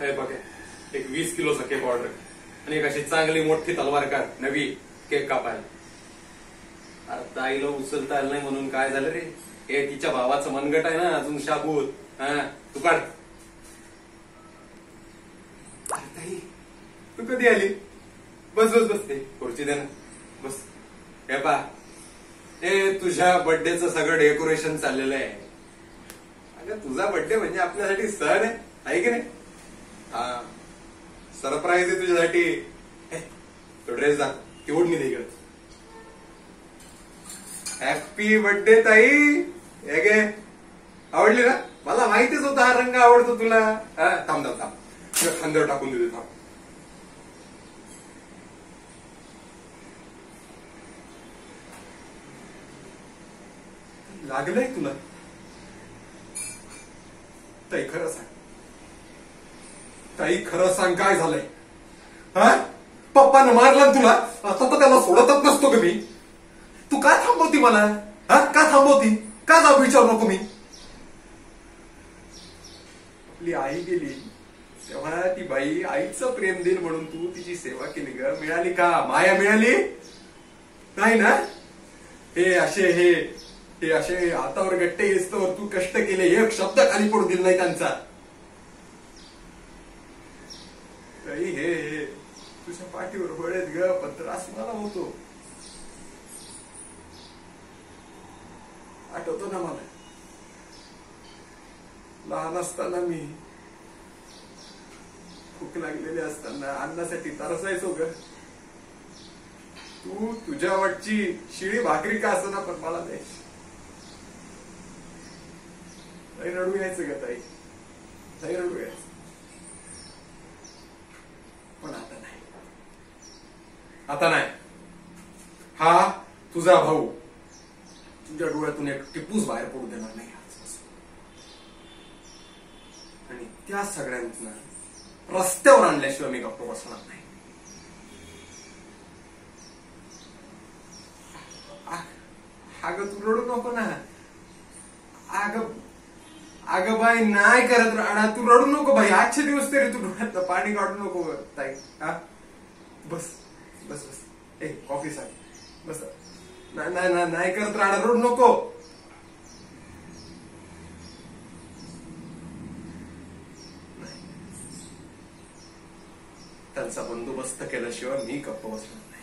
हे बघा एक वीस किलोचा केक ऑर्डर आणि एक अशी चांगली मोठी तलवार काढ नवी केक कापायला. अरे ताईला उचलता आलं नाही म्हणून काय झालं रे? हे तिच्या भावाचं मनगट आहे ना अजून शाबूत. हा तू काढ. ताई तू कधी आली? बस बस बस ते खुर्ची दे ना. बस. हे पा. हे तुझ्या बर्थडेचं सगळं डेकोरेशन चाललेलं आहे. अगं तुझा बर्थडे म्हणजे आपल्यासाठी सण आहे आहे की नाही? हा. सरप्राईज आहे तुझ्यासाठी. तो ड्रेस दाख तेवढ मी नाही हॅपी बर्थडे ताई. हे गे आवडली ना? मला माहितीच होता हा रंग आवडतो तुला. हा, थांब थांब थांब. तुला खांद्यावर टाकून देते थांब. लागलंय तुला. ताई खरं सांग. ताई खरं सांग काय झालंय? हा? पप्पानं मारला तुला? आता तर त्याला सोडतच नसतो का मी? तू का थांबवती मला? हा? का थांबवती? का जाऊ विचारू नको मी? आपली आई गेली. तेव्हा ती बाई आईचं प्रेम देईल म्हणून तू तिची सेवा केली ग. मिळाली का? माया मिळाली? नाही ना? हे असे हे हे असे हातावर गट्टे येस्तवर तू कष्ट केले. एक शब्द खाली पडू दिला नाही त्यांचा. ताई, हे हे. तुझ्या पाठीवर वळेत ग पण त्रास मला होतो. आठवतो ना मला? लहान असताना मी भूक लागलेली असताना अन्नासाठी तरसायचो ग. तू तुझ्या वाटची शिळी भाकरी का असं ना पण मला द्यायची ताई रडू यायचं ग ताई. ताई रडू यायचं पण आता नाही आता नाही. हा तुझा भाऊ तुझ्या डोळ्यातून एक टिपूस बाहेर पडू देणार नाही आणि त्या सगळ्यांना रस्त्यावर आणल्याशिवाय मी गप्प बसणार नाही. अग तू रडू नको ना. अग अग बाई नाही करत राहणार तू रडू नको बाई. आजचे दिवस तरी तू डोळ्यात पाणी काढू नको ताई. हा? बस. बस बस. ए कॉफी सांग बस. नाही नाही नाही- करत राणा रोड नको. नाही. त्यांचा बंदोबस्त केल्याशिवाय मी गप्प बसणार.